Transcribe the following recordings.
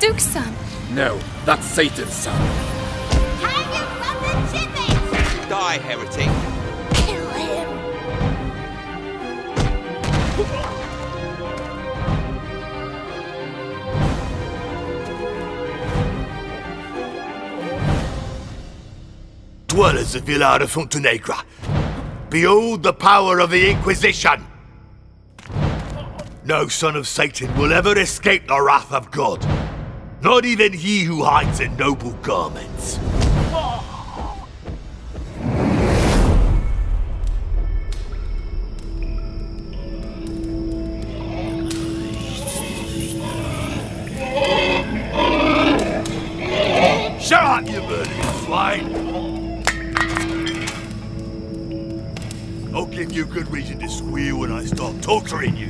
Look, it's the Duke's son. No, that's Satan's son. Hang him from the gibbet! Die, heretic. Kill him! Dwellers of Villar de Fuentenegra, behold the power of the Inquisition! No son of Satan will ever escape the wrath of God. Not even he who hides in noble garments. Shut up, you! I'll give you good reason to squeal when I start torturing you.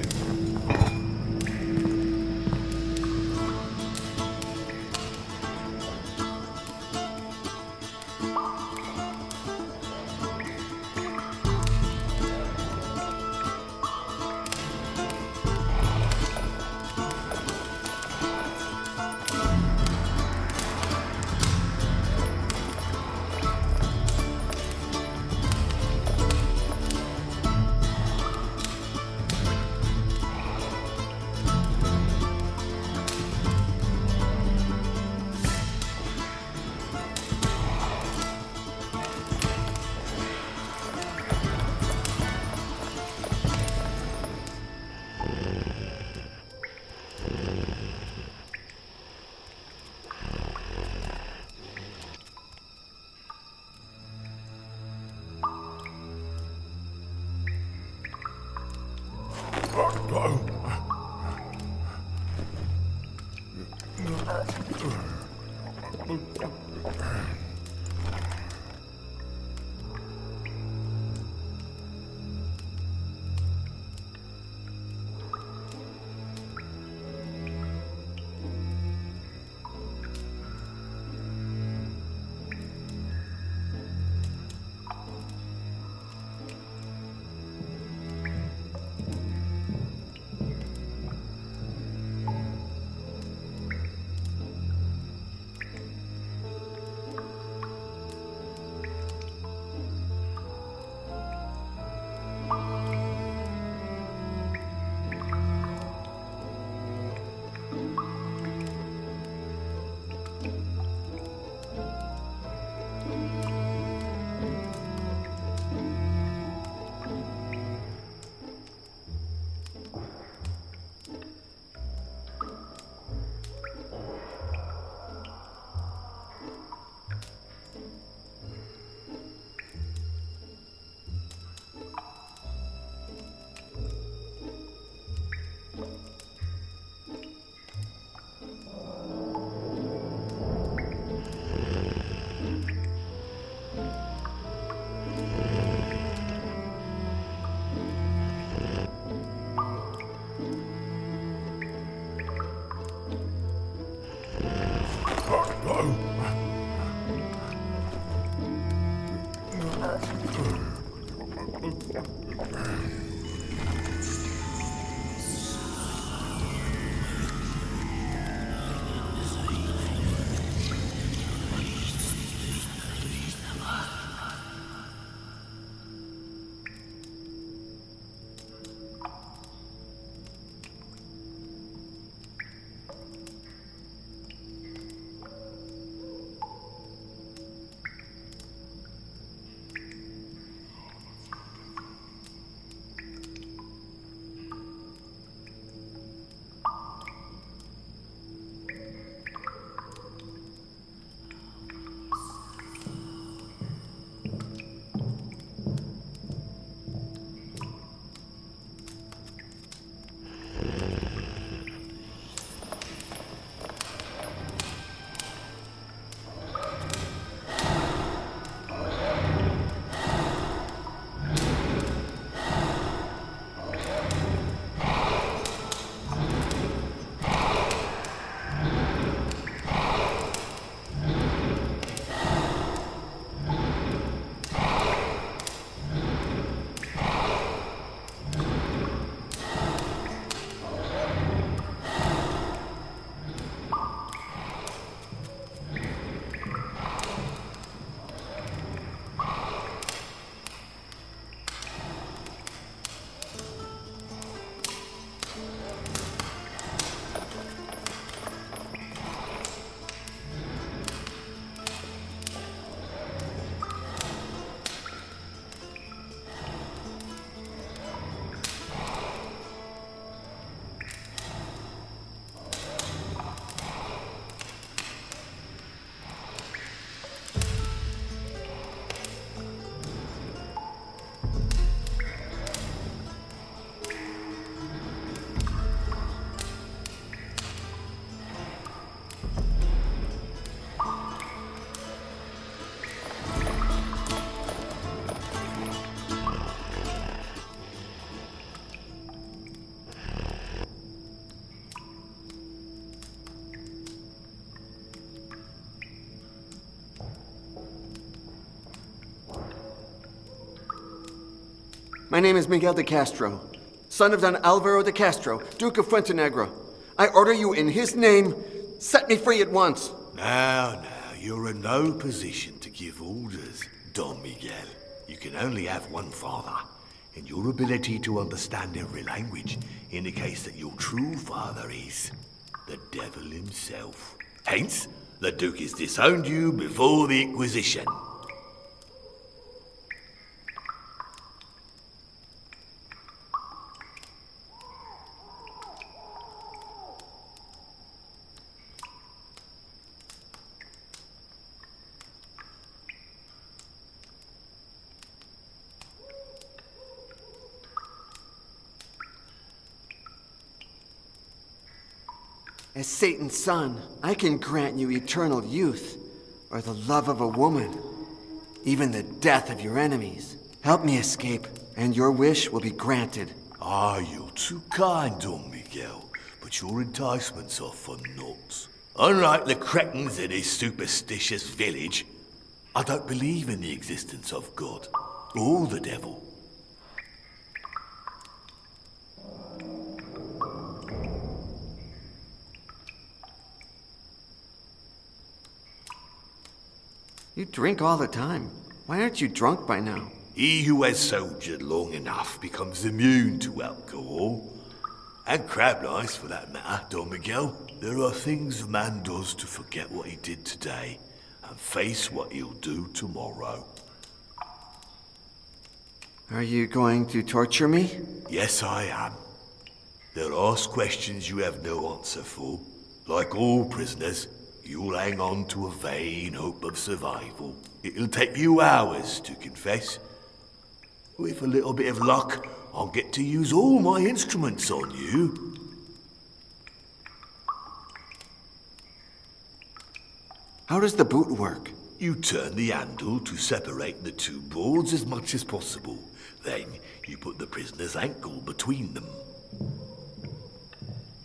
My name is Miguel de Castro, son of Don Alvaro de Castro, Duke of Fuentenegra. I order you in his name, set me free at once. Now, now, you're in no position to give orders, Don Miguel. You can only have one father, and your ability to understand every language indicates that your true father is the devil himself. Hence, the Duke has disowned you before the Inquisition. As Satan's son, I can grant you eternal youth, or the love of a woman, even the death of your enemies. Help me escape, and your wish will be granted. Ah, you're too kind, Don Miguel, but your enticements are for naught. Unlike the cretins in his superstitious village, I don't believe in the existence of God or the devil. You drink all the time. Why aren't you drunk by now? He who has soldiered long enough becomes immune to alcohol. And crab lice, for that matter, Don Miguel. There are things a man does to forget what he did today and face what he'll do tomorrow. Are you going to torture me? Yes, I am. They'll ask questions you have no answer for. Like all prisoners, you'll hang on to a vain hope of survival. It'll take you hours to confess. With a little bit of luck, I'll get to use all my instruments on you. How does the boot work? You turn the handle to separate the two boards as much as possible. Then you put the prisoner's ankle between them.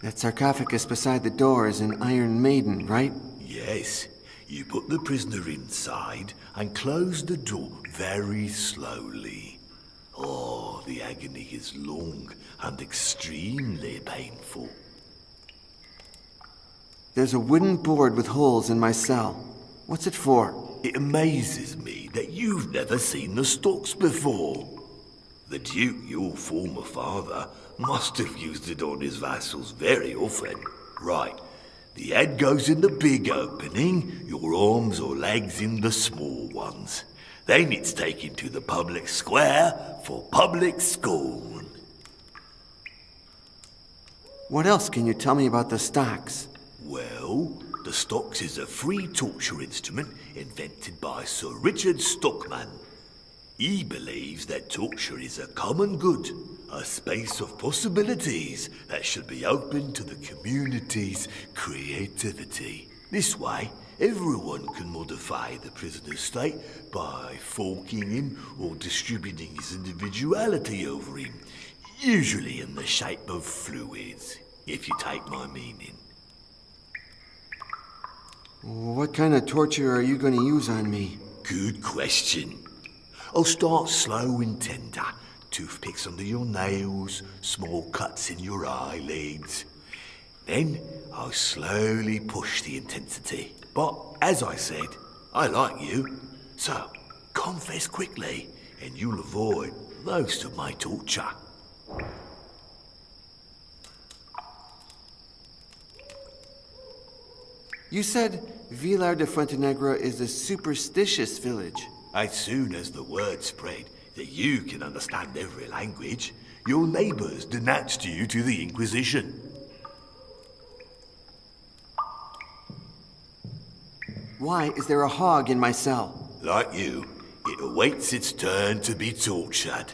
That sarcophagus beside the door is an Iron Maiden, right? Yes, you put the prisoner inside and close the door very slowly. Oh, the agony is long and extremely painful. There's a wooden board with holes in my cell. What's it for? It amazes me that you've never seen the stocks before. The Duke, your former father, must have used it on his vassals very often. Right, the head goes in the big opening, your arms or legs in the small ones. Then it's taken to the public square for public scorn. What else can you tell me about the stocks? Well, the stocks is a free torture instrument invented by Sir Richard Stockman. He believes that torture is a common good, a space of possibilities that should be open to the community's creativity. This way, everyone can modify the prisoner's state by forking him or distributing his individuality over him, usually in the shape of fluids, if you take my meaning. What kind of torture are you going to use on me? Good question. I'll start slow and tender. Toothpicks under your nails, small cuts in your eyelids. Then I'll slowly push the intensity. But as I said, I like you. So confess quickly, and you'll avoid most of my torture. You said Villar de Fuentenegra is a superstitious village. As soon as the word spread that you can understand every language, your neighbors denounced you to the Inquisition. Why is there a hog in my cell? Like you, it awaits its turn to be tortured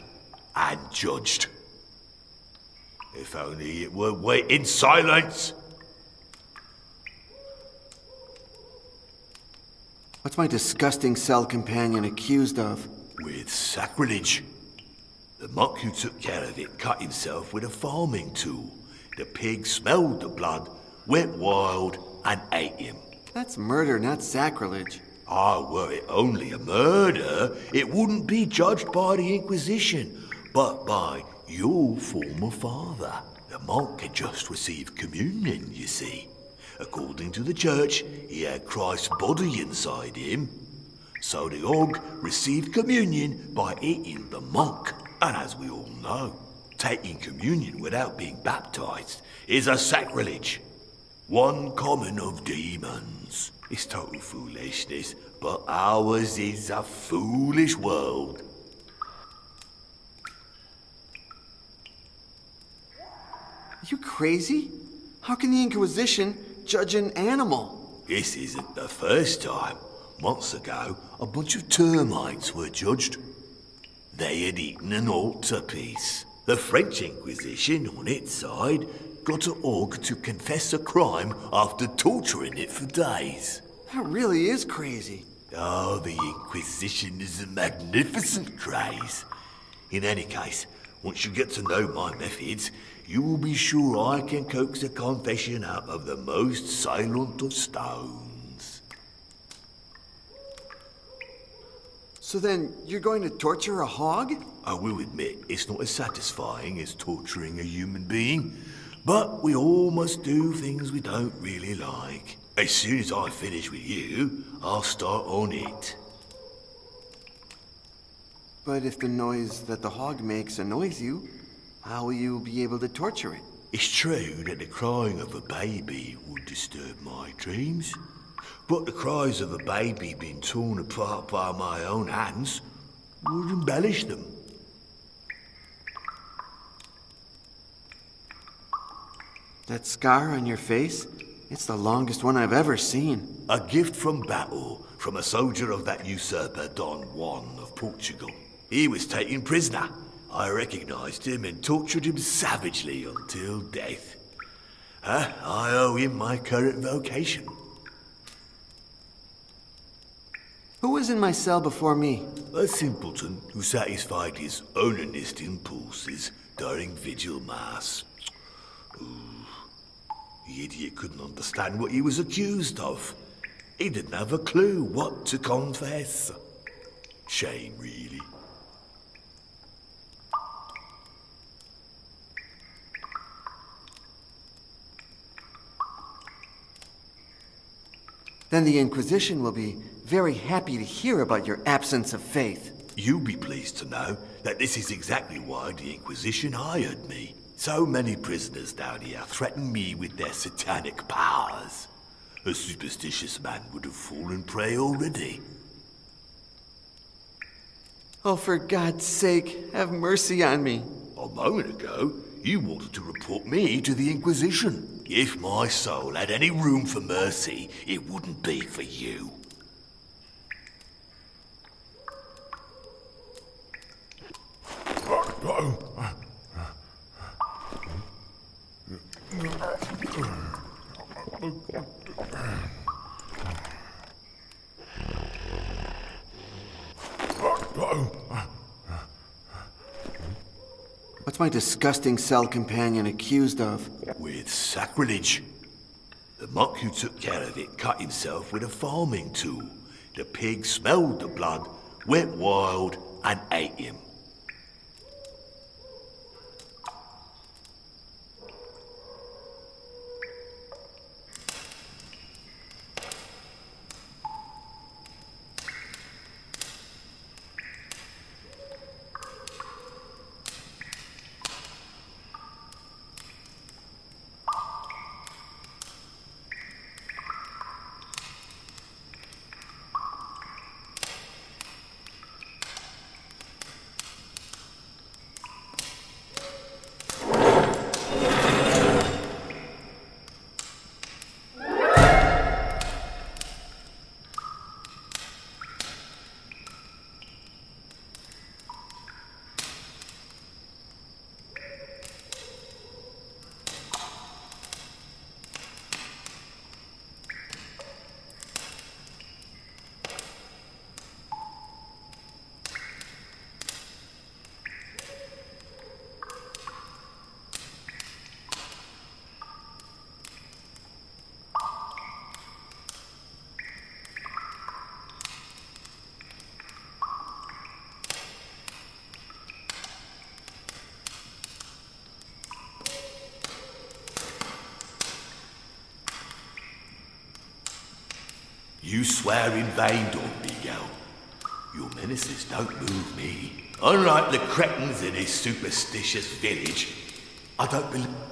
and judged. If only it were wait in silence. What's my disgusting cell companion accused of? With sacrilege. The monk who took care of it cut himself with a farming tool. The pig smelled the blood, went wild, and ate him. That's murder, not sacrilege. Ah, were it only a murder, it wouldn't be judged by the Inquisition. but by your former father. The monk had just received communion, you see. According to the church, he had Christ's body inside him. So the hog received communion by eating the monk. And as we all know, taking communion without being baptized is a sacrilege. One common of demons. It's total foolishness, but ours is a foolish world. Are you crazy? How can the Inquisition judge an animal? This isn't the first time. Months ago, a bunch of termites were judged. They had eaten an altarpiece. The French Inquisition, on its side, got a hog to confess a crime after torturing it for days. That really is crazy. Oh, the Inquisition is a magnificent craze. In any case, once you get to know my methods, you will be sure I can coax a confession out of the most silent of stones. So then, you're going to torture a hog? I will admit it's not as satisfying as torturing a human being, but we all must do things we don't really like. As soon as I finish with you, I'll start on it. But if the noise that the hog makes annoys you, how will you be able to torture it? It's true that the crying of a baby would disturb my dreams, but the cries of a baby being torn apart by my own hands would embellish them. That scar on your face? It's the longest one I've ever seen. A gift from battle from a soldier of that usurper Don Juan of Portugal. He was taken prisoner. I recognized him and tortured him savagely until death. Huh? I owe him my current vocation. Who was in my cell before me? A simpleton who satisfied his onanist impulses during vigil mass. Ooh. The idiot couldn't understand what he was accused of. He didn't have a clue what to confess. Shame, really. Then the Inquisition will be very happy to hear about your absence of faith. You'll be pleased to know that this is exactly why the Inquisition hired me. So many prisoners down here threaten me with their satanic powers. A superstitious man would have fallen prey already. Oh, for God's sake, have mercy on me. A moment ago, you wanted to report me to the Inquisition. If my soul had any room for mercy, it wouldn't be for you. What's my disgusting cell companion accused of? With sacrilege. The monk who took care of it cut himself with a farming tool. The pig smelled the blood, went wild, and ate him. You swear in vain, Don Miguel. Your menaces don't move me. Unlike the cretins in this superstitious village, I don't believe.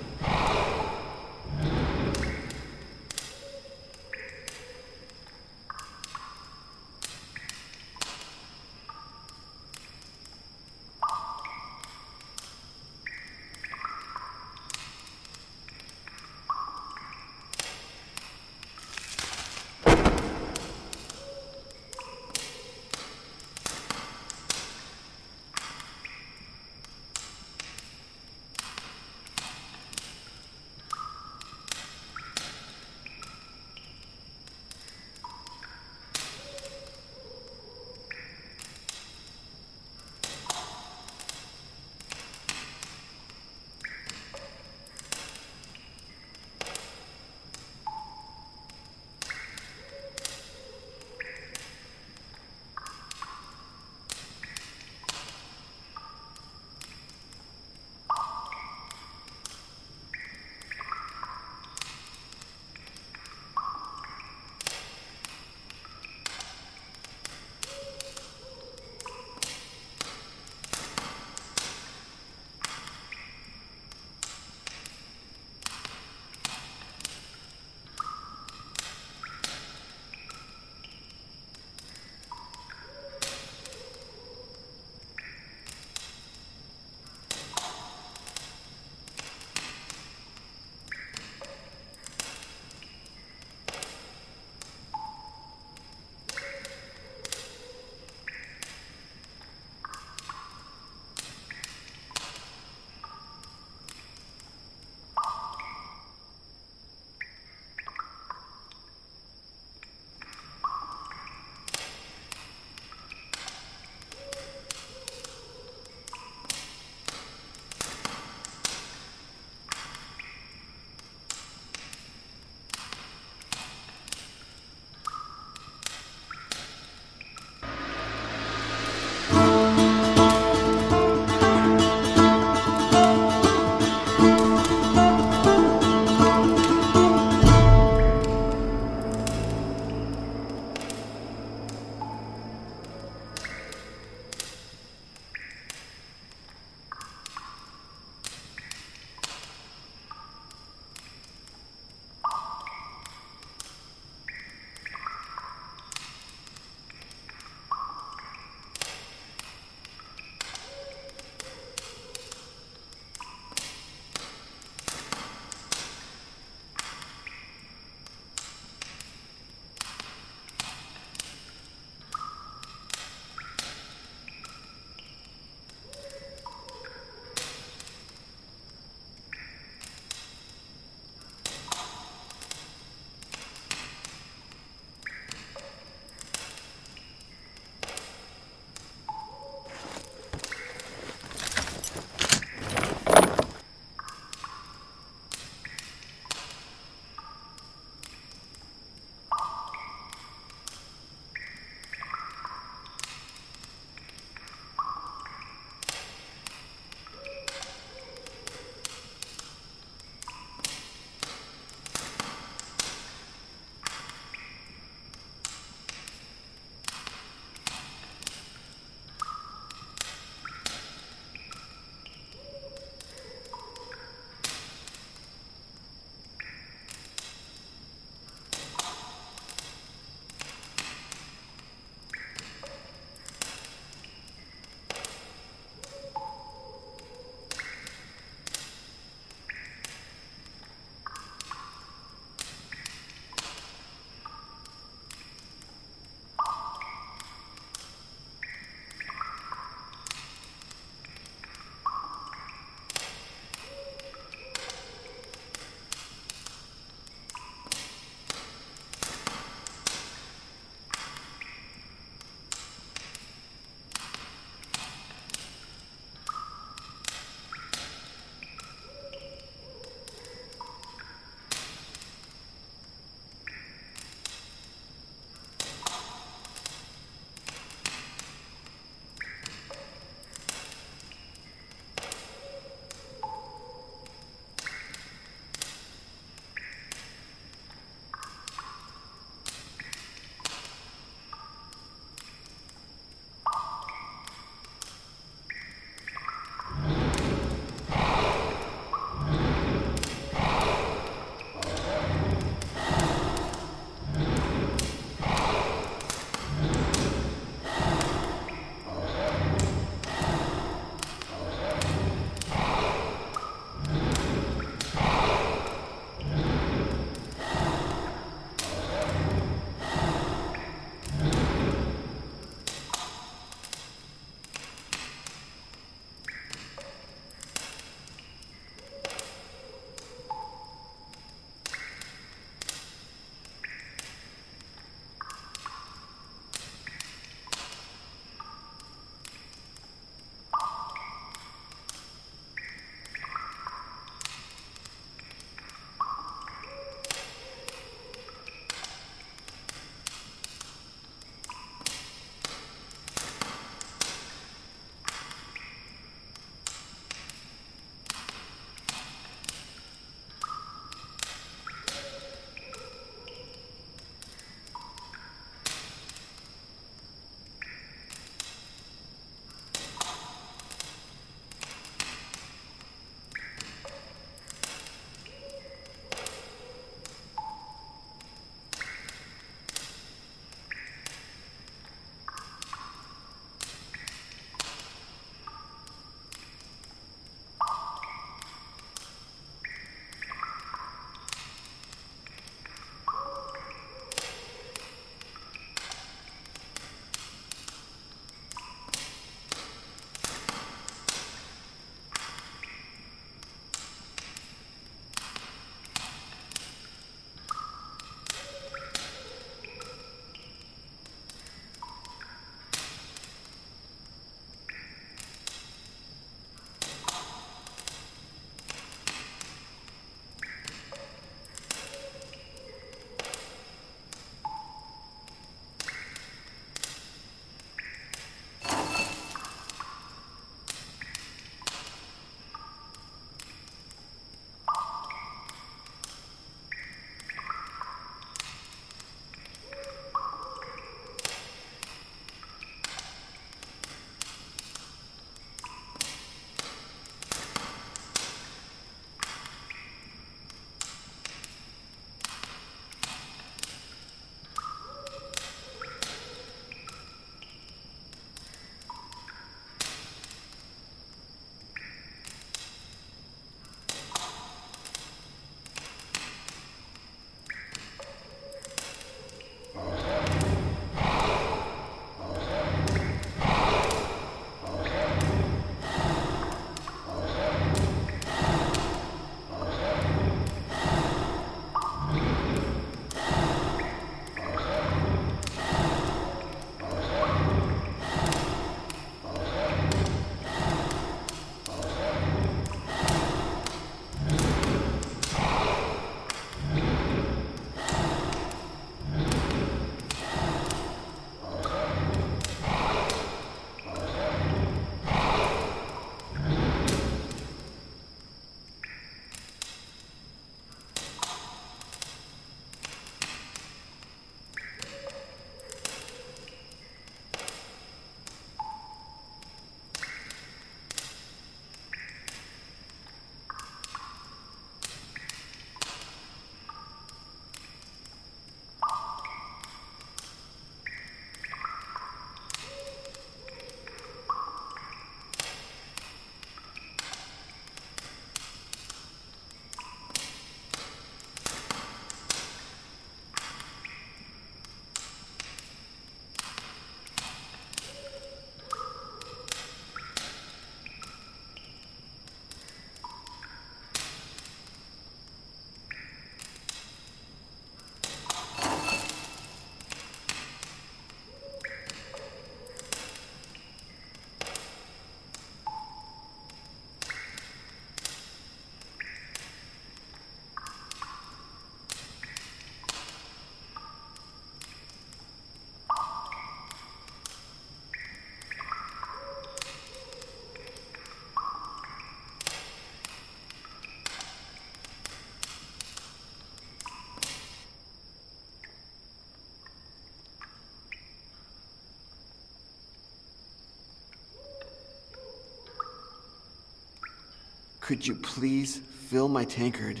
Could you please fill my tankard?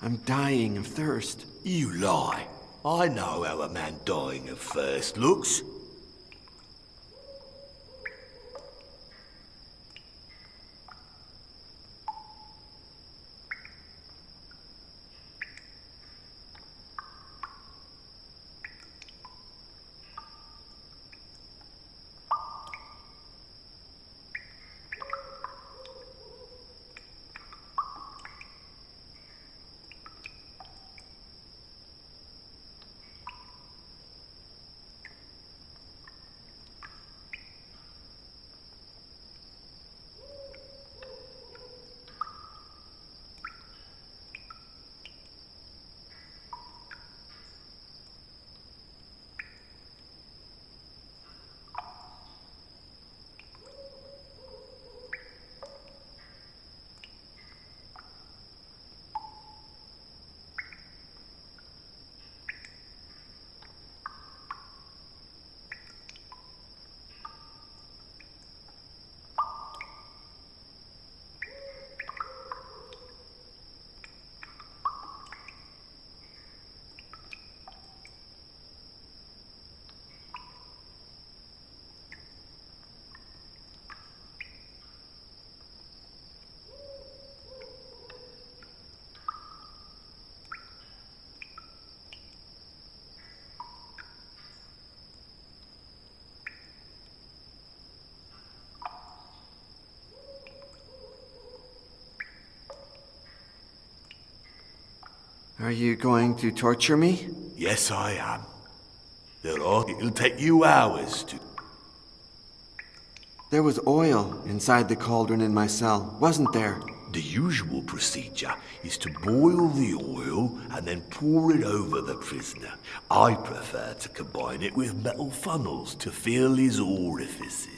I'm dying of thirst. You lie. I know how a man dying of thirst looks. Are you going to torture me? Yes, I am. Are. It'll take you hours to. There was oil inside the cauldron in my cell, wasn't there? The usual procedure is to boil the oil and then pour it over the prisoner. I prefer to combine it with metal funnels to fill his orifices.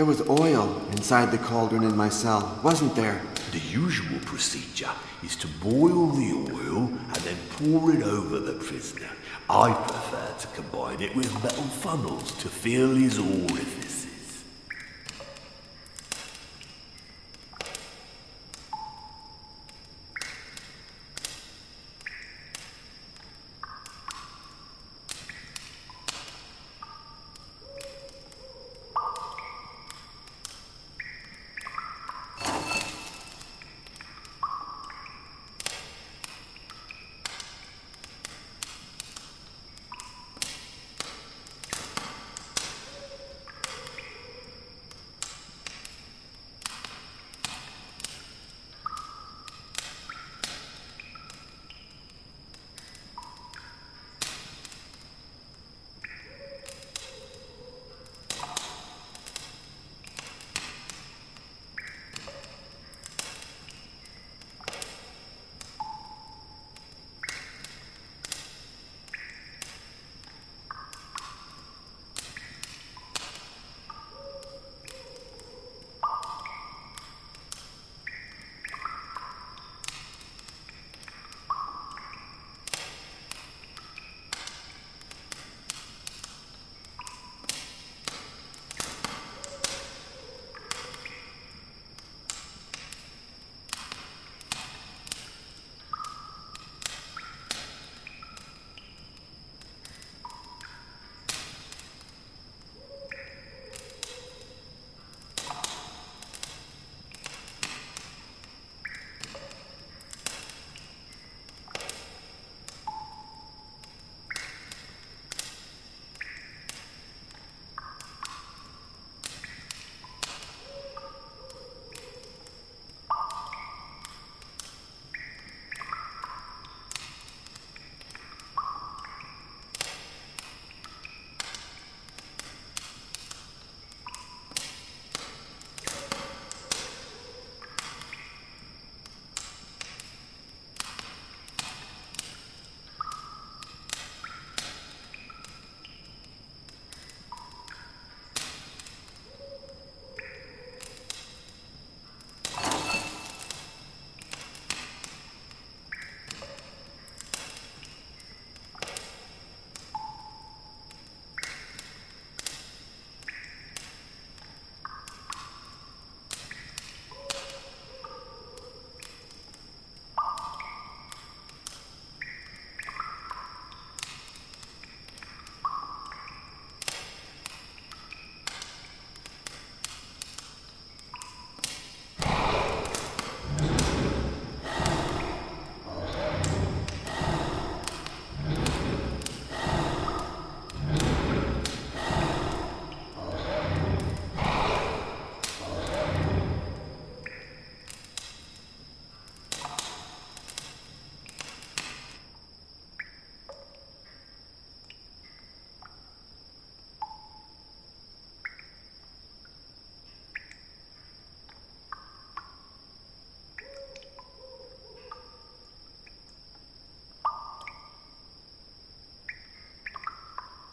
There was oil inside the cauldron in my cell, wasn't there? The usual procedure is to boil the oil and then pour it over the prisoner. I prefer to combine it with metal funnels to fill his orifices.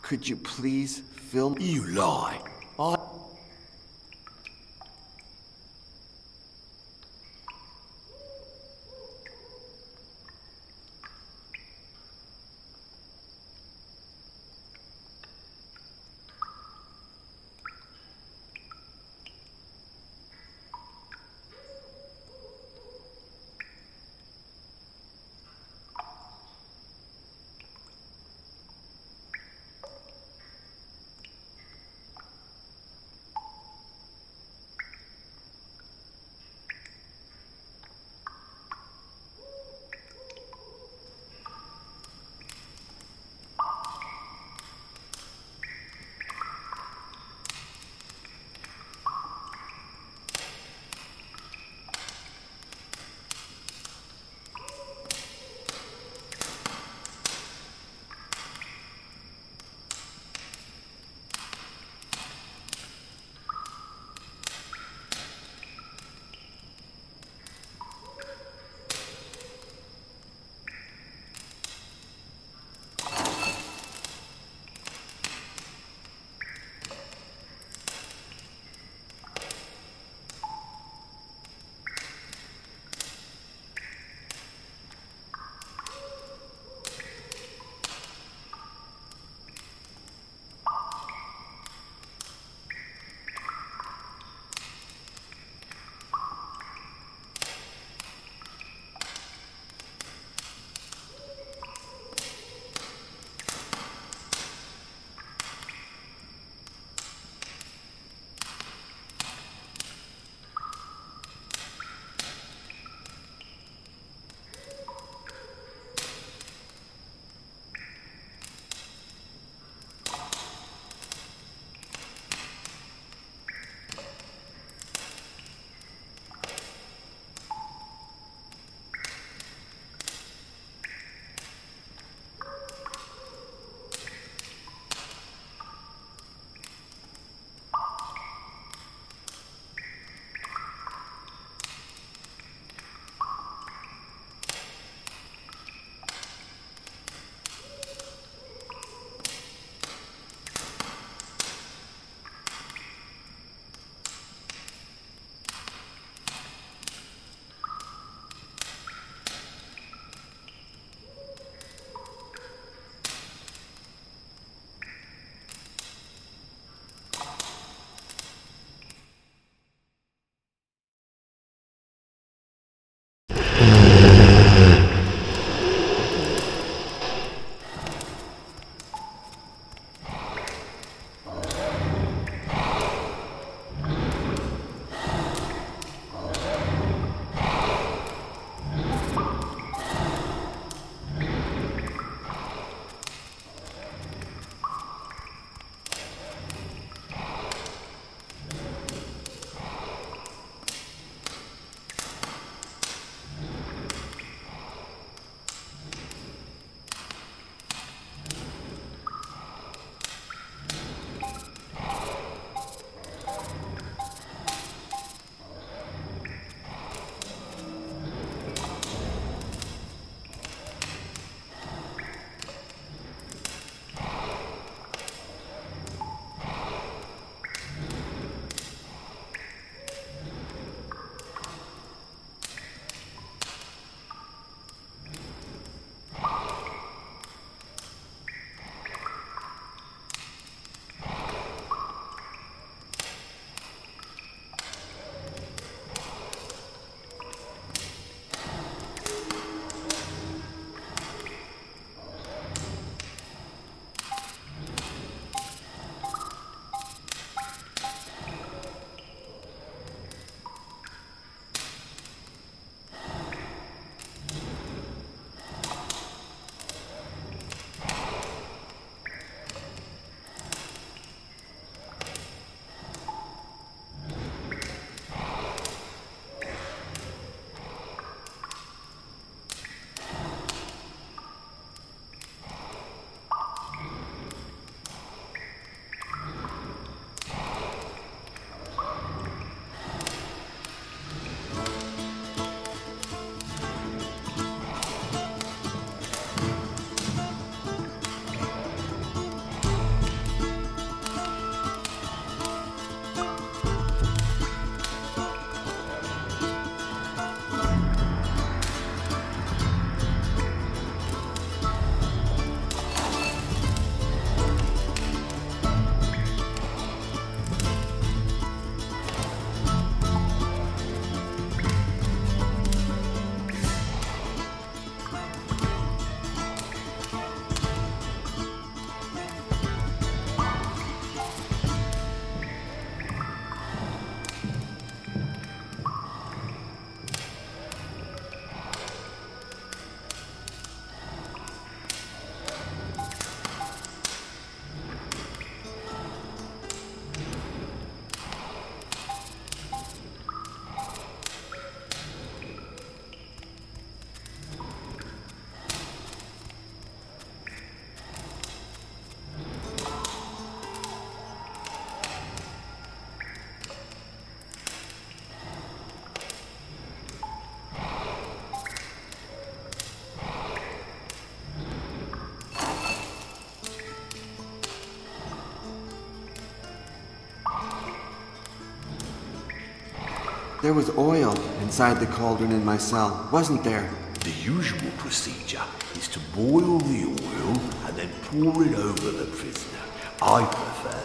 Could you please film? You lie. There was oil inside the cauldron in my cell, wasn't there? The usual procedure is to boil the oil and then pour it over the prisoner. I prefer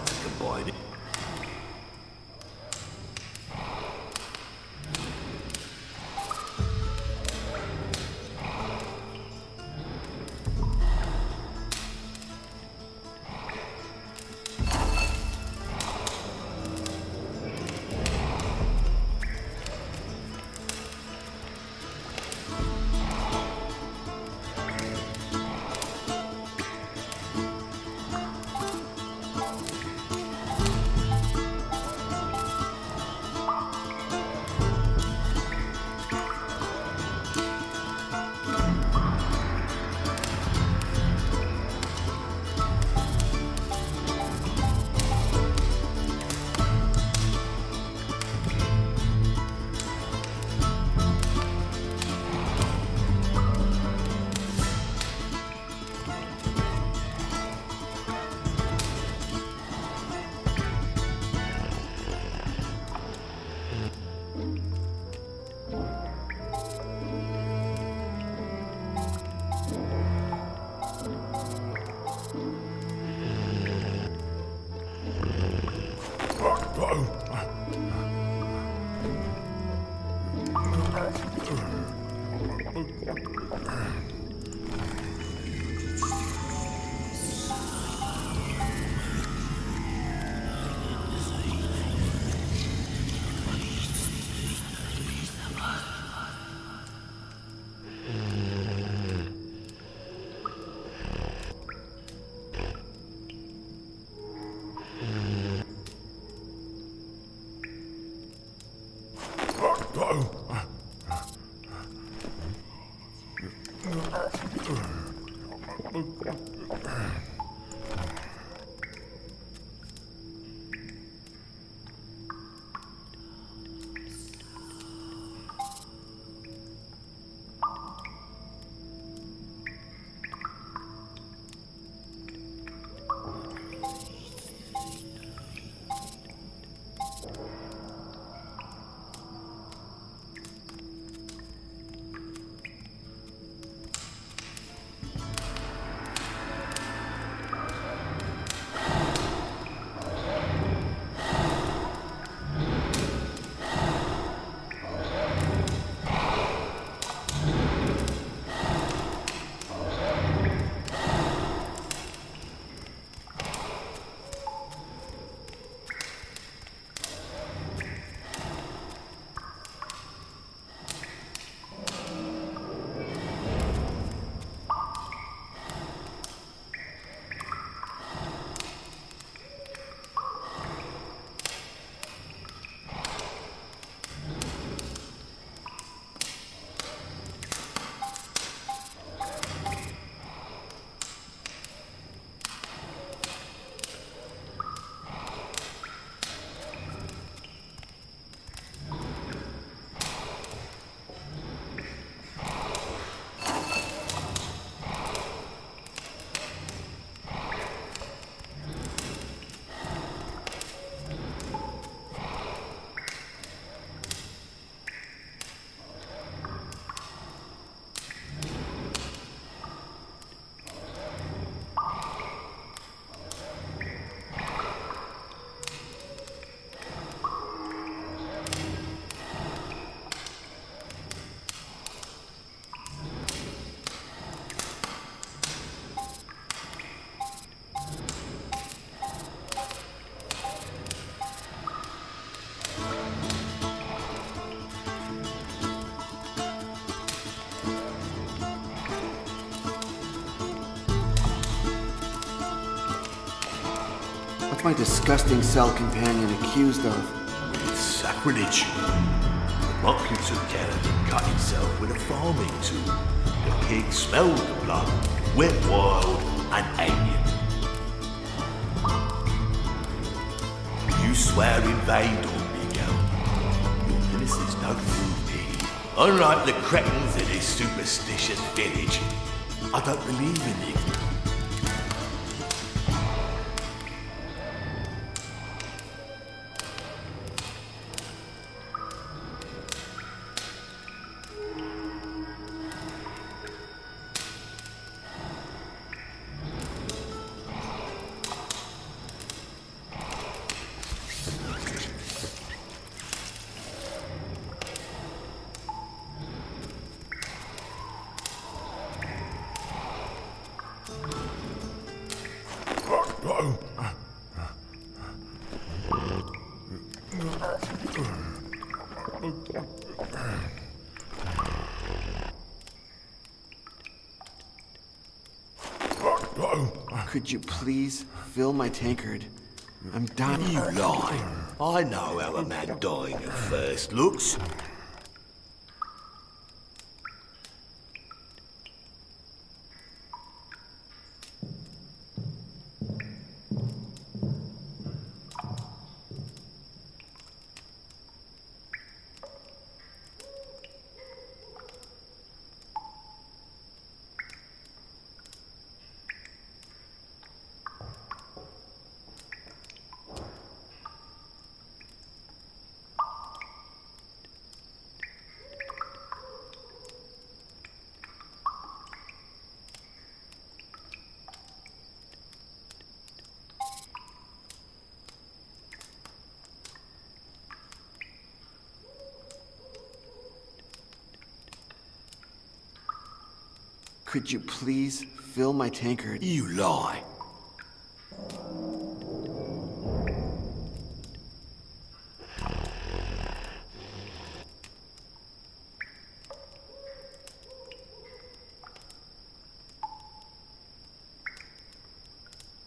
my disgusting cell companion accused of? It's sacrilege. The monk who took care of him cut himself with a farming tool. The pig smelled the blood, went wild, and ate him. You swear in vain, Don Miguel. Your innocence don't fool me. Unlike the cretins in this superstitious village, I don't believe in it. You please fill my tankard? I'm dying. You lie. I know how a man dying at first looks. Could you please fill my tankard? You lie.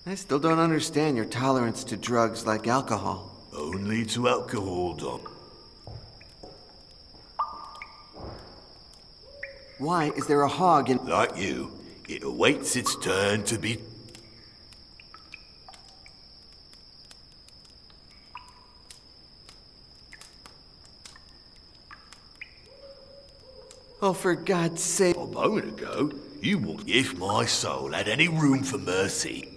I still don't understand your tolerance to drugs like alcohol. Only to alcohol, Dom. Why is there a hog in. Like you, it awaits its turn to be. Oh, for God's sake. A moment ago, you walked. If my soul had any room for mercy,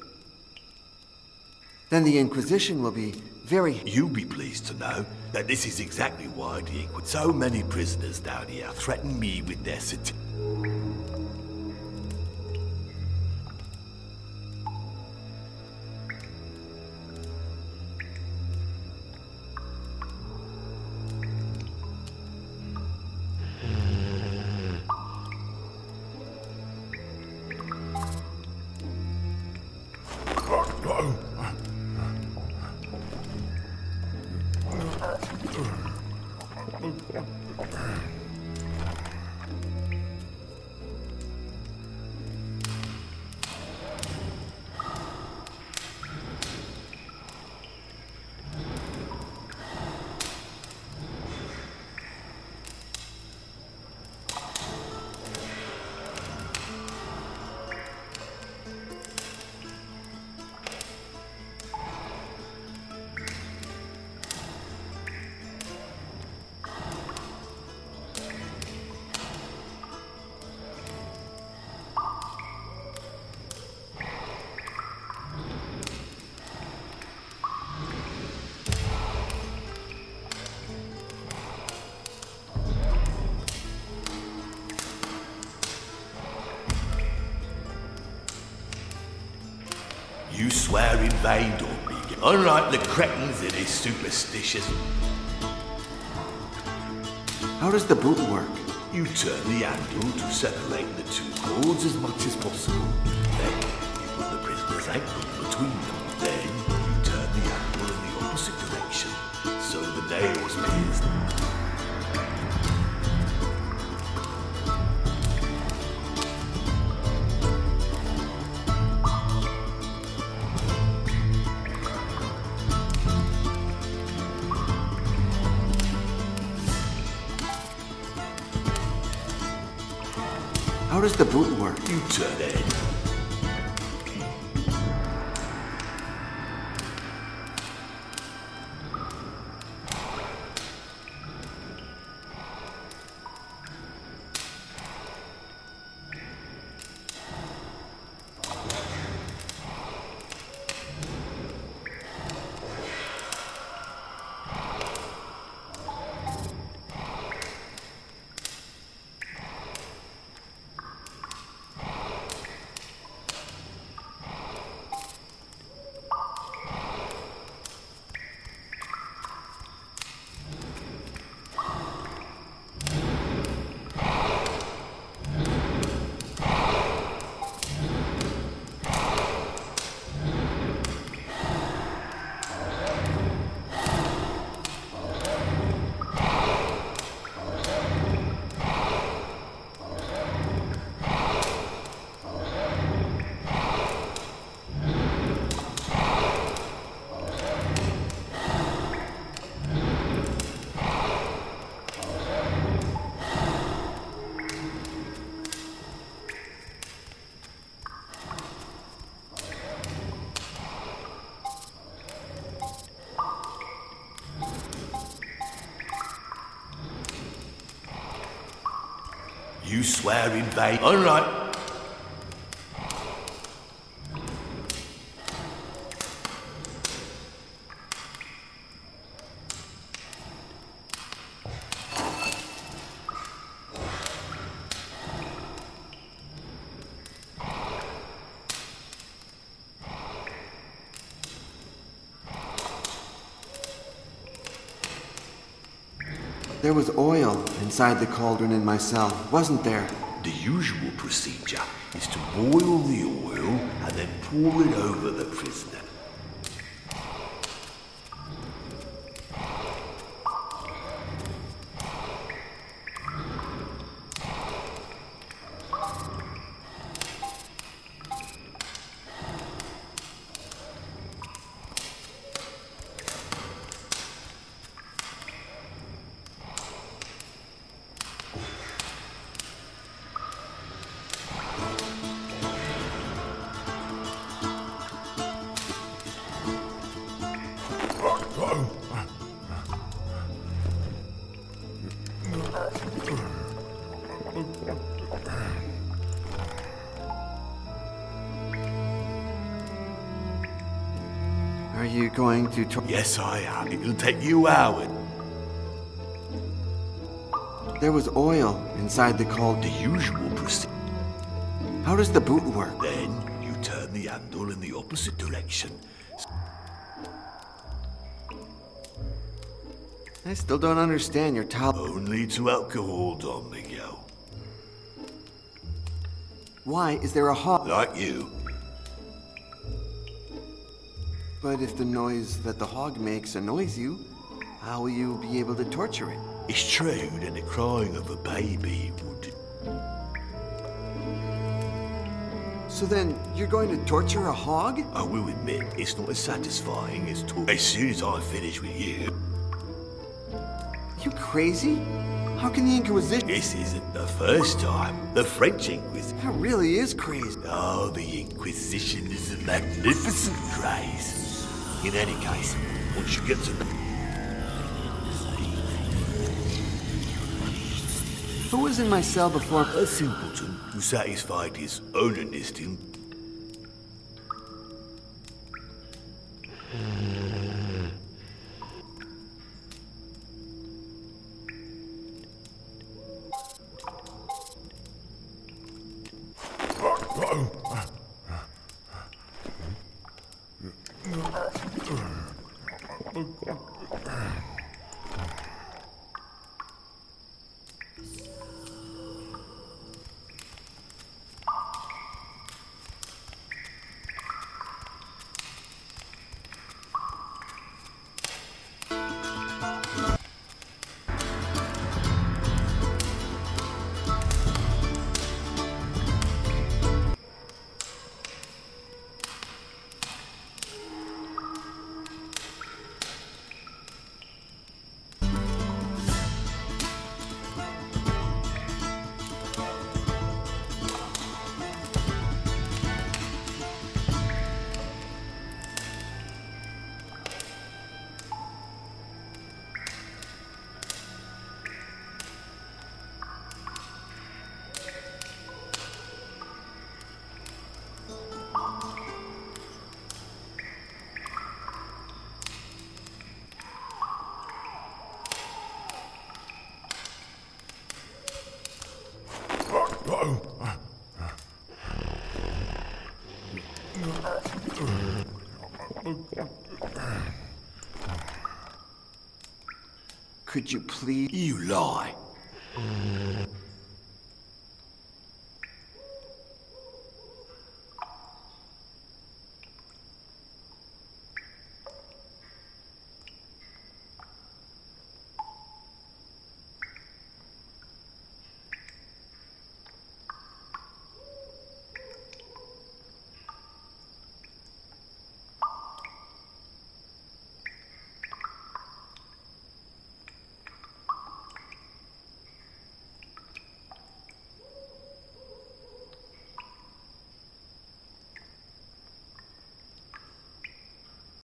Then the Inquisition will be very. you'll be pleased to know that this is exactly why the Inquisition. So many prisoners down here threaten me with their sat- swear in vain, Don Miguel. Unlike the cretins that is superstitious, How does the boot work? you turn the handle to separate the two cords as much as possible. Then you put the prisoner's ankle between them. Boot work? Swear in vain. All right. There was oil inside the cauldron in my cell, wasn't there? The usual procedure is to boil the oil and then pour it over the prisoner. Going to Yes, I am. It'll take you hours. There was oil inside the call. The usual procedure. How does the boot work? Then you turn the handle in the opposite direction. I still don't understand your top. Only to alcohol, Don Miguel. Why is there a hog? Like you. But if the noise that the hog makes annoys you, how will you be able to torture it? It's true that the crying of a baby would. So then, you're going to torture a hog? I will admit, it's not as satisfying as talk. As soon as I finish with you, You crazy? How can the Inquisition? this isn't the first time. The French Inquisition. That really is crazy. Oh, the Inquisition is a magnificent craze. In any case, once you get to the... Who was in my cell before? a simpleton who satisfied his own instinct Could you please? You lie.